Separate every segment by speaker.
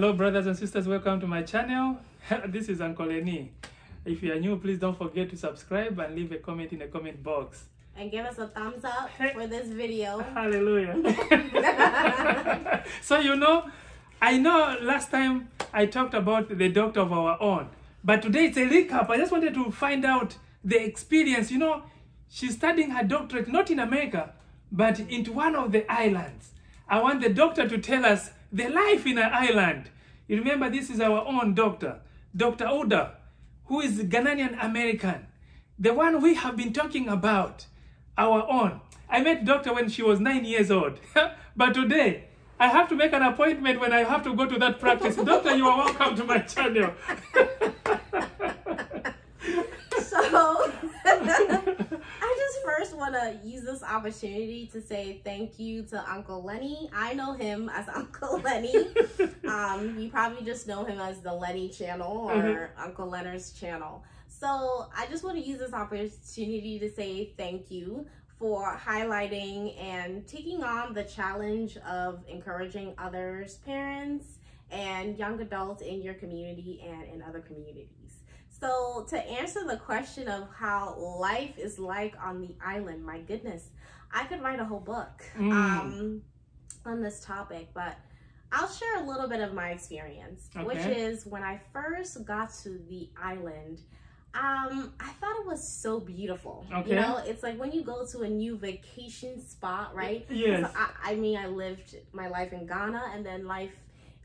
Speaker 1: Hello, brothers and sisters. Welcome to my channel. this is Uncle Lenny. If you are new, please don't forget to subscribe and leave a comment in the comment box.
Speaker 2: And give us a thumbs up for this video.
Speaker 1: Hallelujah. so, you know, I know last time I talked about the doctor of our own, but today it's a recap. I just wanted to find out the experience. You know, she's studying her doctorate not in America, but into one of the islands. I want the doctor to tell us the life in an island. You remember, this is our own doctor, Dr. Oda, who is Ghanaian American, the one we have been talking about, our own. I met doctor when she was nine years old, but today I have to make an appointment when I have to go to that practice. doctor, you are welcome to my channel.
Speaker 2: so first want to use this opportunity to say thank you to Uncle Lenny. I know him as Uncle Lenny. um, you probably just know him as the Lenny channel or mm-hmm. Uncle Leonard's channel. So I just want to use this opportunity to say thank you for highlighting and taking on the challenge of encouraging others, parents, and young adults in your community and in other communities. So to answer the question of how life is like on the island, my goodness, I could write a whole book mm. um, on this topic, but I'll share a little bit of my experience, okay. which is when I first got to the island, um, I thought it was so beautiful. Okay. You know, it's like when you go to a new vacation spot, right?
Speaker 1: Yes.
Speaker 2: I, I mean, I lived my life in Ghana and then life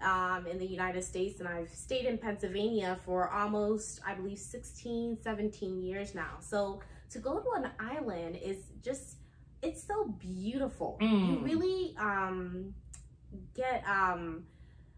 Speaker 2: um, in the United States and I've stayed in Pennsylvania for almost, I believe 16, 17 years now. So to go to an island is just, it's so beautiful. Mm. You really um, get, um,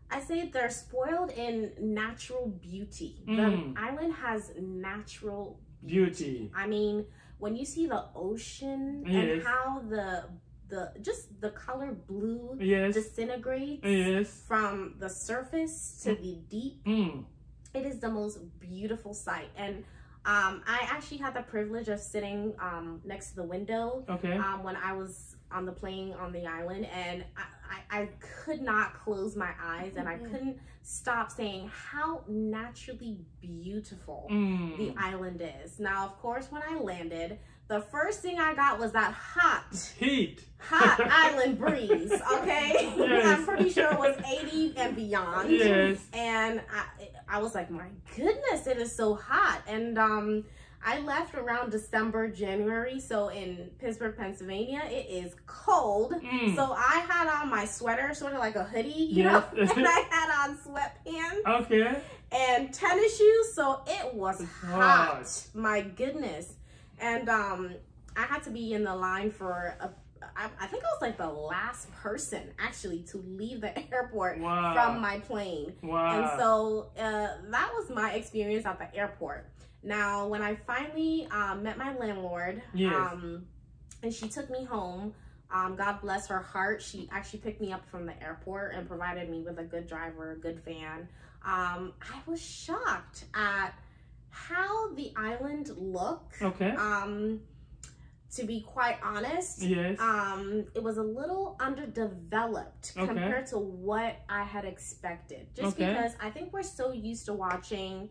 Speaker 2: I say they're spoiled in natural beauty. Mm. The island has natural beauty. beauty. I mean, when you see the ocean yes. and how the the just the color blue yes. disintegrates yes. from the surface to mm. the deep. Mm. It is the most beautiful sight. And um, I actually had the privilege of sitting um, next to the window okay. um, when I was on the plane on the island and I, I, I could not close my eyes and I couldn't stop saying how naturally beautiful mm. the island is. Now, of course, when I landed, the first thing I got was that hot
Speaker 1: heat,
Speaker 2: hot island breeze. Okay, yes. I'm pretty sure it was 80 and beyond.
Speaker 1: Yes,
Speaker 2: and I, I was like, my goodness, it is so hot. And um, I left around December, January. So in Pittsburgh, Pennsylvania, it is cold. Mm. So I had on my sweater, sort of like a hoodie, you yes. know, and I had on sweatpants.
Speaker 1: Okay.
Speaker 2: And tennis shoes. So it was hot. hot. My goodness. And um, I had to be in the line for a I, I, think I was like the last person actually to leave the airport wow. from my plane. Wow. And so uh, that was my experience at the airport. Now, when I finally um, met my landlord, yes. um, and she took me home, um, God bless her heart, she actually picked me up from the airport and provided me with a good driver, a good van. Um, I was shocked at how the island looked.
Speaker 1: Okay.
Speaker 2: Um, to be quite honest,
Speaker 1: yes.
Speaker 2: um, it was a little underdeveloped okay. compared to what I had expected. Just okay. because I think we're so used to watching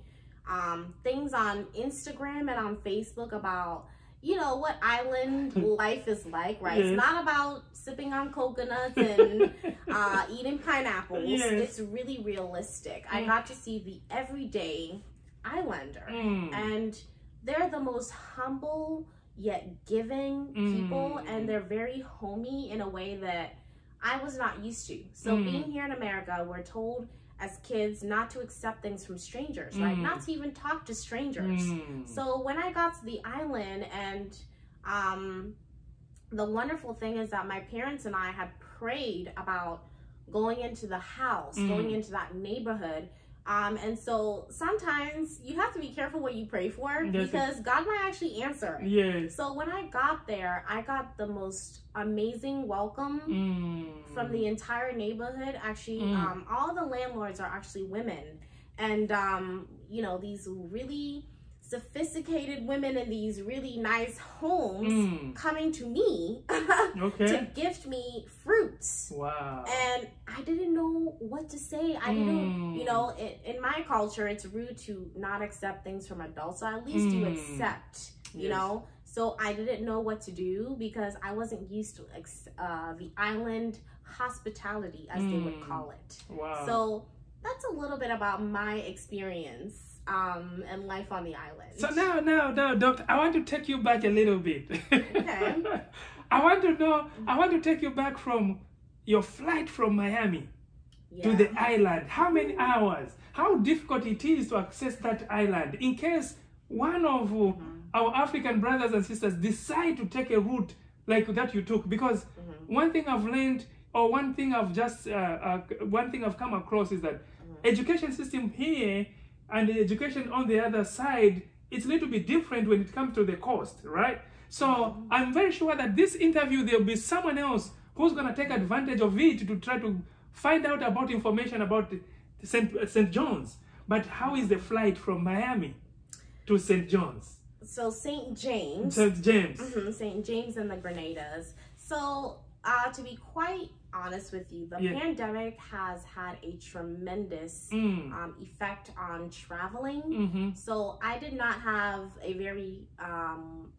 Speaker 2: um, things on Instagram and on Facebook about, you know, what island life is like, right? Yes. It's not about sipping on coconuts and uh, eating pineapples. Yes. It's really realistic. Mm. I got to see the everyday islander. Mm. And they're the most humble yet giving people mm. and they're very homey in a way that I was not used to. So mm. being here in America, we're told as kids not to accept things from strangers, mm. right? Not to even talk to strangers. Mm. So when I got to the island and um, the wonderful thing is that my parents and I had prayed about going into the house, going mm. into that neighborhood um, and so sometimes you have to be careful what you pray for because God might actually answer.
Speaker 1: Yes.
Speaker 2: So when I got there, I got the most amazing welcome mm. from the entire neighborhood. Actually, mm. um, all the landlords are actually women. And, um, you know, these really sophisticated women in these really nice homes
Speaker 1: Mm.
Speaker 2: coming to me
Speaker 1: Okay.
Speaker 2: to gift me fruits.
Speaker 1: Wow.
Speaker 2: And I didn't know what to say. I didn't,
Speaker 1: Mm.
Speaker 2: you know, in, in my culture, it's rude to not accept things from adults. So at least you
Speaker 1: Mm.
Speaker 2: accept, you
Speaker 1: Yes.
Speaker 2: know. So I didn't know what to do because I wasn't used to ex- uh, the island hospitality, as they would
Speaker 1: Mm.
Speaker 2: call it.
Speaker 1: Wow.
Speaker 2: So that's a little bit about my experience um, and life on the island.
Speaker 1: So now, now, now, doctor, I want to take you back a little bit.
Speaker 2: Okay.
Speaker 1: I want to know. I want to take you back from your flight from Miami to the island. How many hours? How difficult it is to access that island? In case one of uh, our African brothers and sisters decide to take a route like that you took, because one thing I've learned, or one thing I've just, uh, uh, one thing I've come across is that education system here and the education on the other side, it's a little bit different when it comes to the cost, right? So I'm very sure that this interview there'll be someone else who's gonna take advantage of it to try to find out about information about St. St. John's. But how is the flight from Miami to St. John's?
Speaker 2: So St. James.
Speaker 1: St. James.
Speaker 2: Mhm, St. James and the Grenadines. So, uh, to be quite honest with you, the
Speaker 1: Yeah.
Speaker 2: pandemic has had a tremendous
Speaker 1: Mm.
Speaker 2: um, effect on traveling.
Speaker 1: Mm-hmm.
Speaker 2: So, I did not have a very um,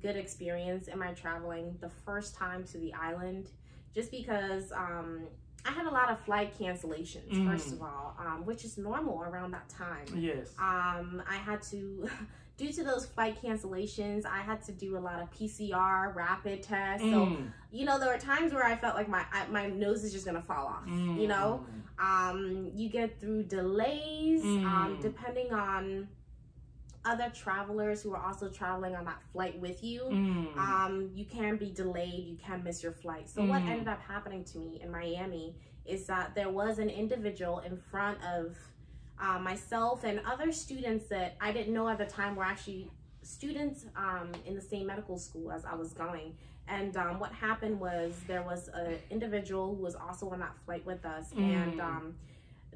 Speaker 2: good experience in my traveling the first time to the island, just because um, I had a lot of flight cancellations,
Speaker 1: Mm.
Speaker 2: first of all, um, which is normal around that time
Speaker 1: Yes.
Speaker 2: um, I had to, due to those flight cancellations, I had to do a lot of PCR, rapid tests. So,
Speaker 1: Mm.
Speaker 2: you know, there were times where I felt like my I, my nose is just gonna fall off. You know, um, you get through delays, um,
Speaker 1: Mm.
Speaker 2: depending on other travelers who are also traveling on that flight with you.
Speaker 1: Mm.
Speaker 2: Um, you can be delayed, you can miss your flight. So, what
Speaker 1: Mm.
Speaker 2: ended up happening to me in Miami is that there was an individual in front of uh, myself and other students that I didn't know at the time were actually students um, in the same medical school as I was going. And um, what happened was there was an individual who was also on that flight with us, and
Speaker 1: Mm.
Speaker 2: um,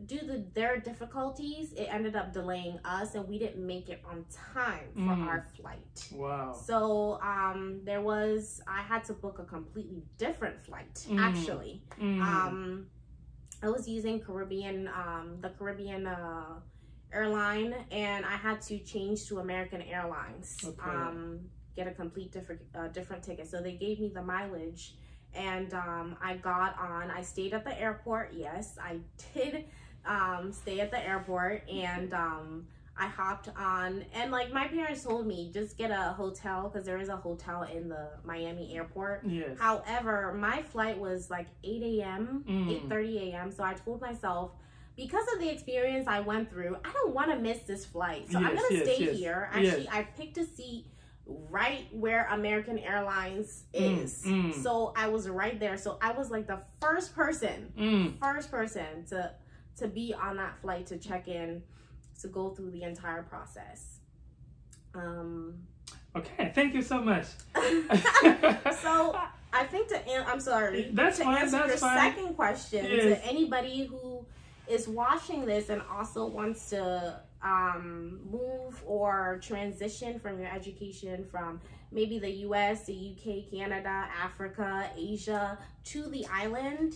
Speaker 2: due to their difficulties, it ended up delaying us, and we didn't make it on time for
Speaker 1: Mm.
Speaker 2: our flight.
Speaker 1: Wow.
Speaker 2: So um, there was I had to book a completely different flight
Speaker 1: Mm.
Speaker 2: actually.
Speaker 1: Mm.
Speaker 2: Um, I was using Caribbean, um, the Caribbean uh, airline, and I had to change to American Airlines.
Speaker 1: Okay.
Speaker 2: Um, get a complete different uh, different ticket. So they gave me the mileage, and um, I got on. I stayed at the airport. Yes, I did um, stay at the airport, and um, I hopped on. And like my parents told me, just get a hotel because there is a hotel in the Miami airport.
Speaker 1: yes.
Speaker 2: However, my flight was like 8 a.m.,
Speaker 1: Mm.
Speaker 2: 8.30 a.m. So I told myself, because of the experience I went through, I don't want to miss this flight. So I'm going to
Speaker 1: yes,
Speaker 2: stay
Speaker 1: yes.
Speaker 2: here.
Speaker 1: Yes.
Speaker 2: Actually, I picked a seat right where American Airlines
Speaker 1: Mm,
Speaker 2: is.
Speaker 1: mm.
Speaker 2: So I was right there. So I was like the first person,
Speaker 1: Mm.
Speaker 2: first person to to be on that flight to check in, to go through the entire process. Um,
Speaker 1: Okay. Thank you so much.
Speaker 2: so I think to an- I'm sorry.
Speaker 1: That's
Speaker 2: to
Speaker 1: fine,
Speaker 2: answer
Speaker 1: that's
Speaker 2: your
Speaker 1: fine.
Speaker 2: second question
Speaker 1: Yes.
Speaker 2: to anybody who is watching this and also wants to um, move or transition from your education from maybe the U.S., the UK, Canada, Africa, Asia to the island.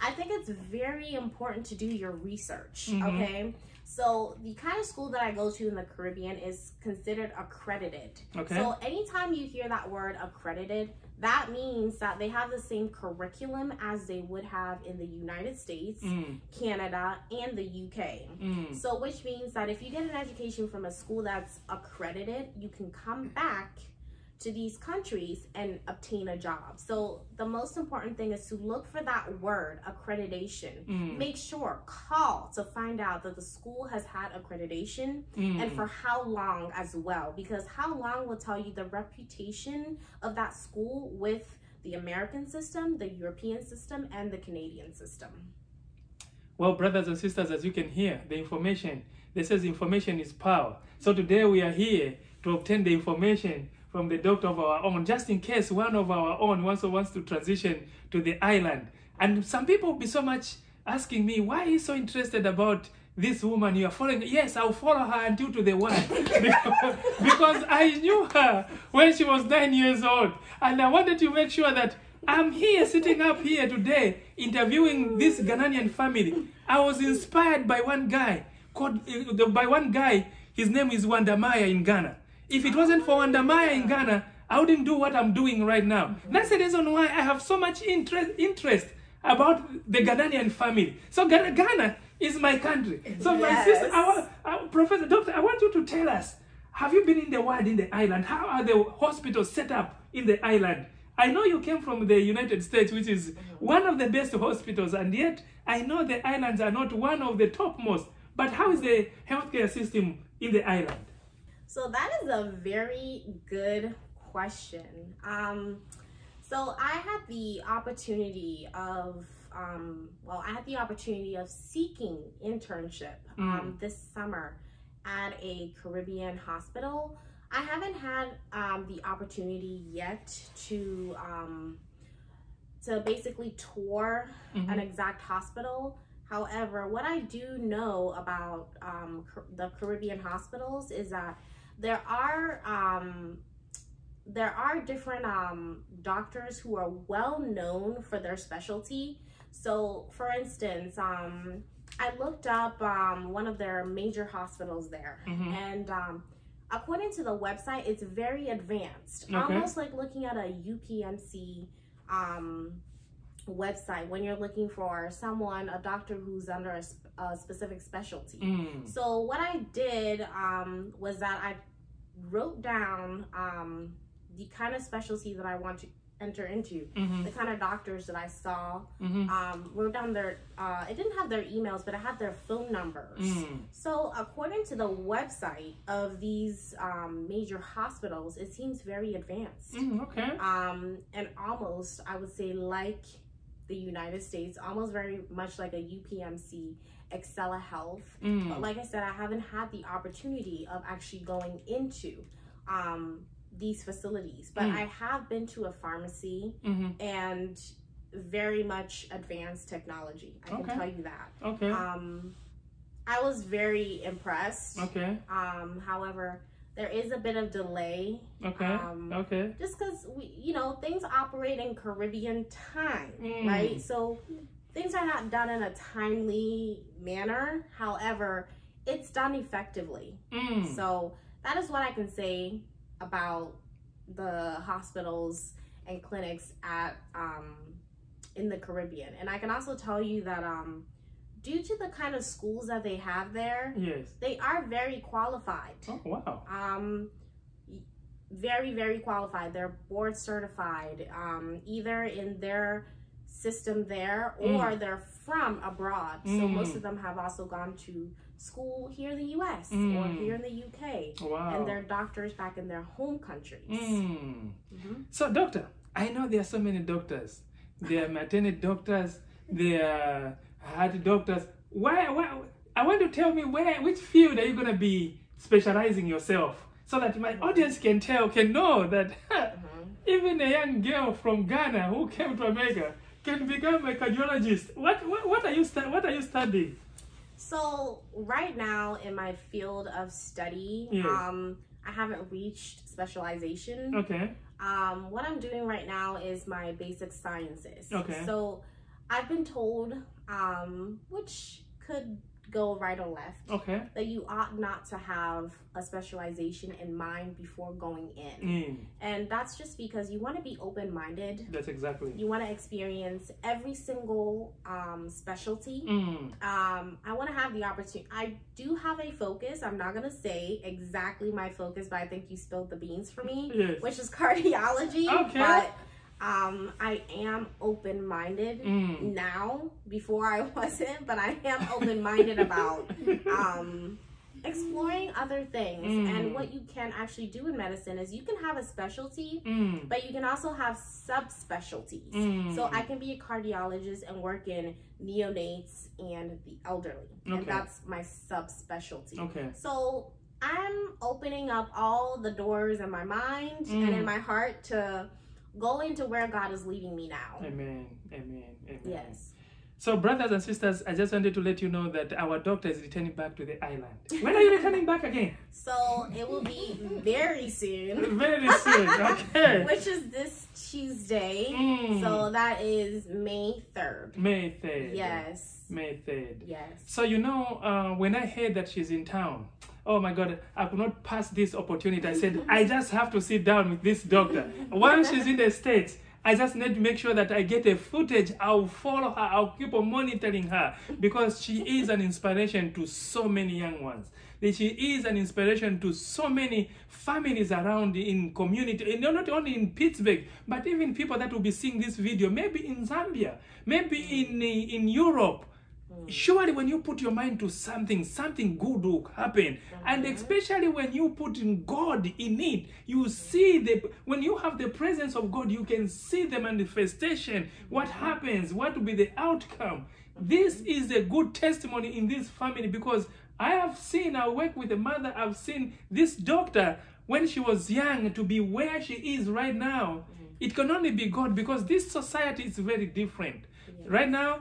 Speaker 2: I think it's very important to do your research.
Speaker 1: Mhm.
Speaker 2: Okay. So the kind of school that I go to in the Caribbean is considered accredited.
Speaker 1: Okay.
Speaker 2: So anytime you hear that word accredited, that means that they have the same curriculum as they would have in the United States,
Speaker 1: Mm.
Speaker 2: Canada, and the UK.
Speaker 1: Mm.
Speaker 2: So which means that if you get an education from a school that's accredited, you can come back to these countries and obtain a job. So the most important thing is to look for that word accreditation.
Speaker 1: Mm.
Speaker 2: Make sure call to find out that the school has had accreditation
Speaker 1: Mm.
Speaker 2: and for how long as well because how long will tell you the reputation of that school with the American system, the European system, and the Canadian system.
Speaker 1: Well, brothers and sisters, as you can hear, the information, this says information is power. So today we are here to obtain the information from the doctor of our own, just in case one of our own also wants to transition to the island. And some people will be so much asking me, why are you so interested about this woman you are following. Yes, I'll follow her until to the world because, because I knew her when she was nine years old, and I wanted to make sure that I'm here, sitting up here today, interviewing this Ghanaian family. I was inspired by one guy called uh, by one guy. His name is Wandamaya in Ghana. If it wasn't for Wandamaya in Ghana, I wouldn't do what I'm doing right now. That's the reason why I have so much interest interest about the Ghanaian family. So Ghana, Ghana is my country. So my sister, I want, uh, Professor Doctor, I want you to tell us: Have you been in the world in the island? How are the hospitals set up in the island? I know you came from the United States, which is one of the best hospitals, and yet I know the islands are not one of the topmost. But how is the healthcare system in the island?
Speaker 2: So that is a very good question. Um, so I had the opportunity of, um, well, I had the opportunity of seeking internship um, this summer at a Caribbean hospital. I haven't had um, the opportunity yet to um, to basically tour
Speaker 1: Mhm.
Speaker 2: an exact hospital. However, what I do know about um, the Caribbean hospitals is that there are um, there are different um, doctors who are well known for their specialty. So, for instance, um, I looked up um, one of their major hospitals there,
Speaker 1: Mhm.
Speaker 2: and um, according to the website, it's very advanced,
Speaker 1: Okay.
Speaker 2: almost like looking at a UPMC um, website when you're looking for someone, a doctor who's under a, sp- a specific specialty.
Speaker 1: Mm.
Speaker 2: So what I did um, was that I wrote down um, the kind of specialty that I want to enter into,
Speaker 1: Mhm.
Speaker 2: the kind of doctors that I saw.
Speaker 1: Mhm.
Speaker 2: Um, wrote down their. Uh, it didn't have their emails, but it had their phone numbers.
Speaker 1: Mm.
Speaker 2: So according to the website of these um, major hospitals, it seems very advanced.
Speaker 1: Mm, okay.
Speaker 2: Um, and almost, I would say, like the United States, almost very much like a UPMC, Excela Health. But
Speaker 1: Mm.
Speaker 2: like I said, I haven't had the opportunity of actually going into um, these facilities. But
Speaker 1: Mm.
Speaker 2: I have been to a pharmacy
Speaker 1: Mhm.
Speaker 2: and very much advanced technology. I
Speaker 1: Okay.
Speaker 2: can tell you that.
Speaker 1: Okay.
Speaker 2: Um, I was very impressed.
Speaker 1: Okay.
Speaker 2: Um, however, there is a bit of delay
Speaker 1: Okay.
Speaker 2: um,
Speaker 1: Okay.
Speaker 2: just because we, you know, things operate in Caribbean time,
Speaker 1: Mm.
Speaker 2: right? So things are not done in a timely manner. However, it's done effectively.
Speaker 1: Mm.
Speaker 2: So that is what I can say about the hospitals and clinics at um, in the Caribbean. And I can also tell you that um, due to the kind of schools that they have there,
Speaker 1: Yes.
Speaker 2: they are very qualified.
Speaker 1: Oh wow.
Speaker 2: Um, very very qualified. They're board certified, um, either in their system there or they're from abroad. So
Speaker 1: Mm.
Speaker 2: most of them have also gone to school here in the U.S. or
Speaker 1: Mm.
Speaker 2: here in the U.K.
Speaker 1: Wow.
Speaker 2: And they're doctors back in their home countries.
Speaker 1: Mm.
Speaker 2: Mhm.
Speaker 1: So, doctor, I know there are so many doctors. There are maternity doctors. There are heart doctors. Why? Why? I want to tell me where, which field are you going to be specializing yourself, so that my audience can tell, can know that
Speaker 2: Mhm.
Speaker 1: even a young girl from Ghana who came to America can become a cardiologist. What? What, what are you? What are you studying?
Speaker 2: So right now in my field of study,
Speaker 1: Yes.
Speaker 2: um, I haven't reached specialization.
Speaker 1: Okay.
Speaker 2: Um, what I'm doing right now is my basic sciences.
Speaker 1: Okay.
Speaker 2: So I've been told, um, which could go right or left,
Speaker 1: Okay.
Speaker 2: that you ought not to have a specialization in mind before going in.
Speaker 1: Mm.
Speaker 2: And that's just because you want to be open minded.
Speaker 1: That's exactly.
Speaker 2: You want to experience every single um, specialty.
Speaker 1: Mm.
Speaker 2: Um, I want to have the opportunity. I do have a focus. I'm not going to say exactly my focus, but I think you spilled the beans for me
Speaker 1: Yes.
Speaker 2: which is cardiology.
Speaker 1: Okay.
Speaker 2: But um, I am open minded
Speaker 1: Mm.
Speaker 2: now. Before I wasn't, but I am open minded about um, exploring other things.
Speaker 1: Mm.
Speaker 2: And what you can actually do in medicine is you can have a specialty,
Speaker 1: Mm.
Speaker 2: but you can also have subspecialties.
Speaker 1: Mm.
Speaker 2: So I can be a cardiologist and work in neonates and the elderly, and that's my subspecialty.
Speaker 1: Okay.
Speaker 2: So I'm opening up all the doors in my mind and in
Speaker 1: Mm.
Speaker 2: my heart to go into where God is leading me now.
Speaker 1: Amen. Amen. Amen.
Speaker 2: Yes.
Speaker 1: So, brothers and sisters, I just wanted to let you know that our doctor is returning back to the island. When are you returning back again?
Speaker 2: So it will be very soon,
Speaker 1: Very soon. Okay.
Speaker 2: which is this Tuesday.
Speaker 1: Mm.
Speaker 2: So that is May 3rd.
Speaker 1: May 3rd.
Speaker 2: Yes.
Speaker 1: May 3rd.
Speaker 2: Yes.
Speaker 1: So, you know, uh, when I heard that she's in town, oh my God, I could not pass this opportunity. I said, I just have to sit down with this doctor. Once she's in the States, I just need to make sure that I get a footage. I'll follow her. I'll keep on monitoring her because she is an inspiration to so many young ones. She is an inspiration to so many families around in community, and not only in Pittsburgh, but even people that will be seeing this video, maybe in Zambia, maybe in in Europe. Mm. Surely, when you put your mind to something, something good will happen. And especially when you put in God in it, you see the when you have the presence of God, you can see the manifestation. What mm. happens? What will be the outcome? This is a good testimony in this family because I have seen, I work with a mother, I've seen this doctor when she was young to be where she is right now. Mm. It can only be God because this society is very different. Right now,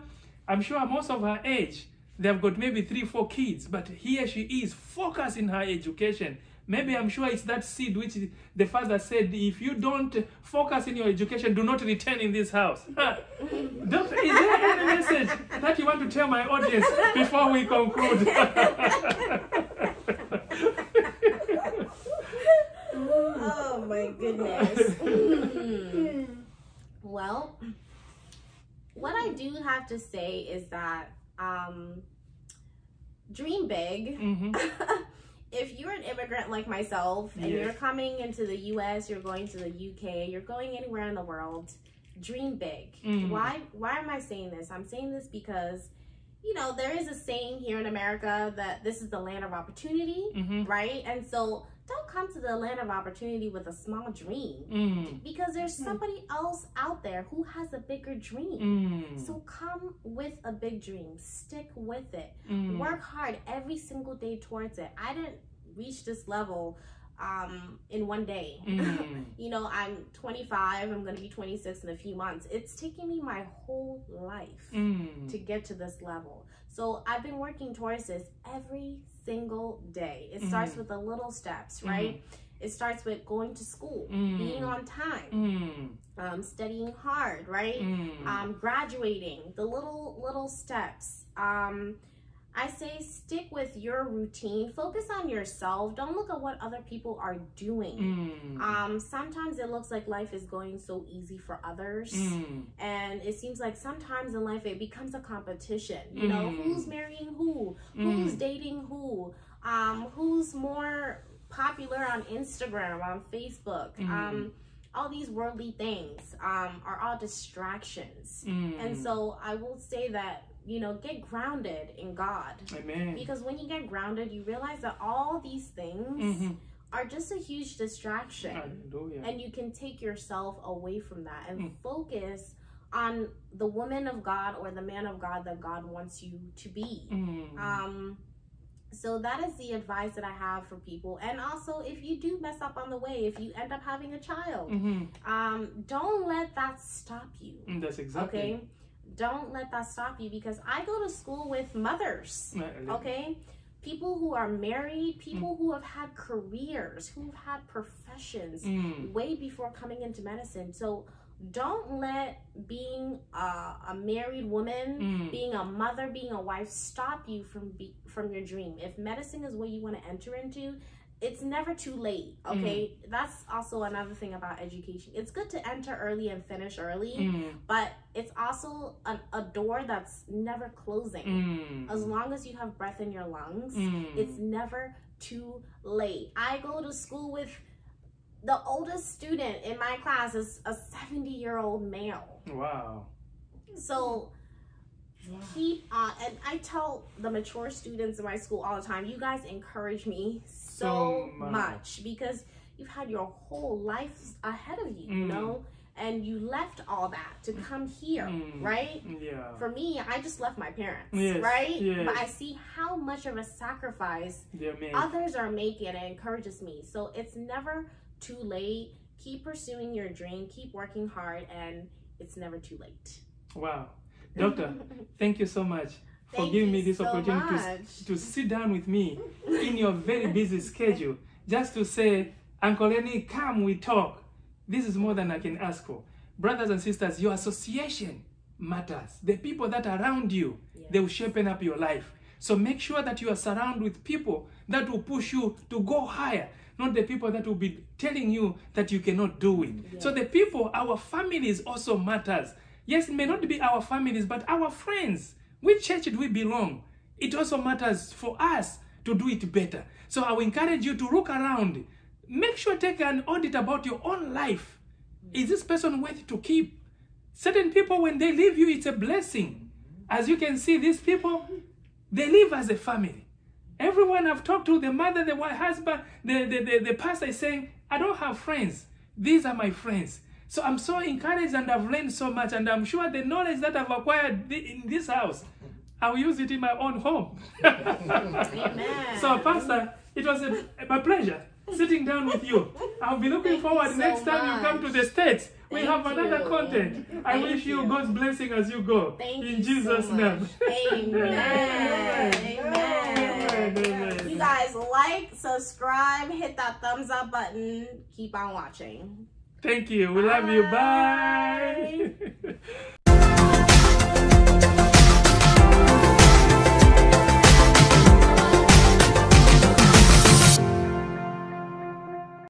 Speaker 1: I'm sure most of her age, they've got maybe three, four kids, but here she is focused in her education. Maybe I'm sure it's that seed which the father said, if you don't focus in your education, do not return in this house. Doctor, is there any message that you want to tell my audience before we conclude?
Speaker 2: Oh my goodness. Well, what I do have to say is that um, dream big.
Speaker 1: Mhm.
Speaker 2: if you're an immigrant like myself and
Speaker 1: Yes.
Speaker 2: you're coming into the US, you're going to the UK, you're going anywhere in the world, dream big.
Speaker 1: Mm.
Speaker 2: Why why am I saying this? I'm saying this because you know, there is a saying here in America that this is the land of opportunity,
Speaker 1: Mhm.
Speaker 2: right? And so don't come to the land of opportunity with a small dream
Speaker 1: Mm.
Speaker 2: because there's somebody else out there who has a bigger dream.
Speaker 1: Mm.
Speaker 2: So come with a big dream, stick with it,
Speaker 1: Mm.
Speaker 2: work hard every single day towards it. I didn't reach this level um, in one day.
Speaker 1: Mm.
Speaker 2: you know, I'm 25, I'm going to be 26 in a few months. It's taken me my whole life
Speaker 1: Mm.
Speaker 2: to get to this level. So I've been working towards this every single day. It starts
Speaker 1: Mhm.
Speaker 2: with the little steps, right? It starts with going to school,
Speaker 1: Mm.
Speaker 2: being on time,
Speaker 1: Mm.
Speaker 2: um, studying hard, right?
Speaker 1: Mm.
Speaker 2: um, graduating, the little little steps. Um, I say stick with your routine. Focus on yourself. Don't look at what other people are doing.
Speaker 1: Mm.
Speaker 2: Um, sometimes it looks like life is going so easy for others.
Speaker 1: Mm.
Speaker 2: And it seems like sometimes in life it becomes a competition. You know,
Speaker 1: Mm.
Speaker 2: who's marrying who?
Speaker 1: Mm.
Speaker 2: Who's dating who? Um, who's more popular on Instagram, on Facebook?
Speaker 1: Mm.
Speaker 2: Um, all these worldly things um, are all distractions.
Speaker 1: Mm.
Speaker 2: And so I will say that, you know, get grounded in God.
Speaker 1: Amen.
Speaker 2: Because when you get grounded, you realize that all these things
Speaker 1: Mhm.
Speaker 2: are just a huge distraction.
Speaker 1: Hallelujah.
Speaker 2: And you can take yourself away from that and
Speaker 1: Mm.
Speaker 2: focus on the woman of God or the man of God that God wants you to be.
Speaker 1: Mm.
Speaker 2: Um, so that is the advice that I have for people. And also, if you do mess up on the way, if you end up having a child,
Speaker 1: Mhm.
Speaker 2: um, don't let that stop you.
Speaker 1: Mm, That's exactly.
Speaker 2: Okay, don't let that stop you because I go to school with mothers. Okay, people who are married, people who have had careers, who've had professions
Speaker 1: Mm.
Speaker 2: way before coming into medicine. So don't let being a, a married woman
Speaker 1: Mm.
Speaker 2: being a mother, being a wife, stop you from be, from your dream. If medicine is what you want to enter into, it's never too late. Okay, that's also another thing about education. It's good to enter early and finish early,
Speaker 1: Mm.
Speaker 2: but it's also an, a door that's never closing.
Speaker 1: Mm.
Speaker 2: As long as you have breath in your lungs,
Speaker 1: Mm.
Speaker 2: it's never too late. I go to school with the oldest student in my class is a 70 year old male.
Speaker 1: Wow.
Speaker 2: So keep on and i tell the mature students in my school all the time you guys encourage me so,
Speaker 1: So much.
Speaker 2: much. because you've had your whole life ahead of you you
Speaker 1: Mm.
Speaker 2: know and you left all that to come here
Speaker 1: Mm.
Speaker 2: right
Speaker 1: Yeah.
Speaker 2: for me i just left my parents
Speaker 1: Yes,
Speaker 2: right
Speaker 1: yes.
Speaker 2: but i see how much of a sacrifice
Speaker 1: They're made.
Speaker 2: others are making and it encourages me so it's never too late keep pursuing your dream keep working hard and it's never too late
Speaker 1: Wow. Doctor, thank you so much for
Speaker 2: Thank
Speaker 1: giving me this
Speaker 2: so
Speaker 1: opportunity to, to sit down with me in your very busy schedule just to say, Uncle Lenny, come, we talk. This is more than I can ask for. Brothers and sisters, your association matters. The people that are around you, they will shapen up your life. So make sure that you are surrounded with people that will push you to go higher, not the people that will be telling you that you cannot do it. So the people, our families also matters. Yes, it may not be our families, but our friends. Which church do we belong? It also matters for us to do it better. So I will encourage you to look around. Make sure take an audit about your own life. Is this person worth to keep? Certain people, when they leave you, it's a blessing. As you can see, these people, they live as a family. Everyone I've talked to, the mother, the wife, husband, the, the, the, the pastor is saying, I don't have friends. These are my friends. So I'm so encouraged and I've learned so much. And I'm sure the knowledge that I've acquired in this house, I'll use it in my own home.
Speaker 2: Amen.
Speaker 1: So, Pastor, it was a, my pleasure sitting down with you. I'll be looking
Speaker 2: Thank
Speaker 1: forward
Speaker 2: so
Speaker 1: next time you come to the States. We
Speaker 2: Thank
Speaker 1: have another
Speaker 2: you.
Speaker 1: content. I
Speaker 2: Thank
Speaker 1: wish you. God's blessing as you go.
Speaker 2: Thank
Speaker 1: In
Speaker 2: you
Speaker 1: Jesus'
Speaker 2: so
Speaker 1: name.
Speaker 2: much. Amen. Amen.
Speaker 1: Amen.
Speaker 2: Guys like, subscribe, hit that thumbs up button. Keep on watching.
Speaker 1: Thank you. We love you.
Speaker 2: Bye.
Speaker 1: Bye.